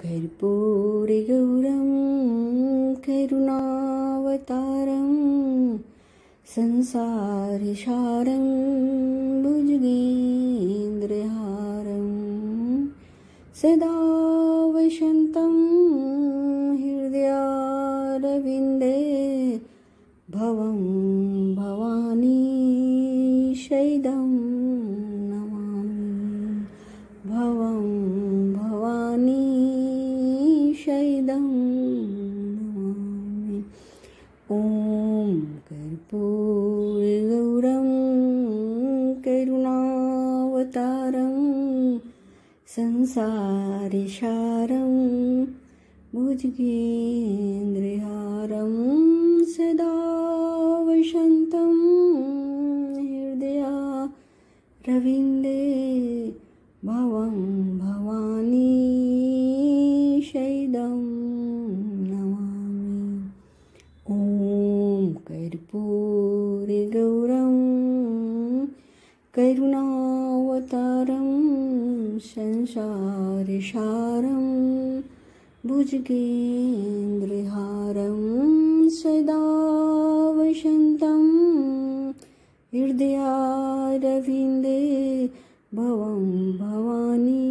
कर्पूरगौरं करुणावतारं संसारसारं भुजगेन्द्रहारं सदा वसन्तं हृदयारविन्दे भवं भवानी शैदं नमामि ॐ कर्पूरगौरं करुणावतारं संसारसारं भुजगेन्द्रहारं सदा वसन्तं हृदया रविन्दे भवं भवानी शैदं कर्पूरगौरं करुणावतारं संसारसारं भुजगेन्द्रहारं सदा वसन्तं हृदयारविन्दे भवं भवानी।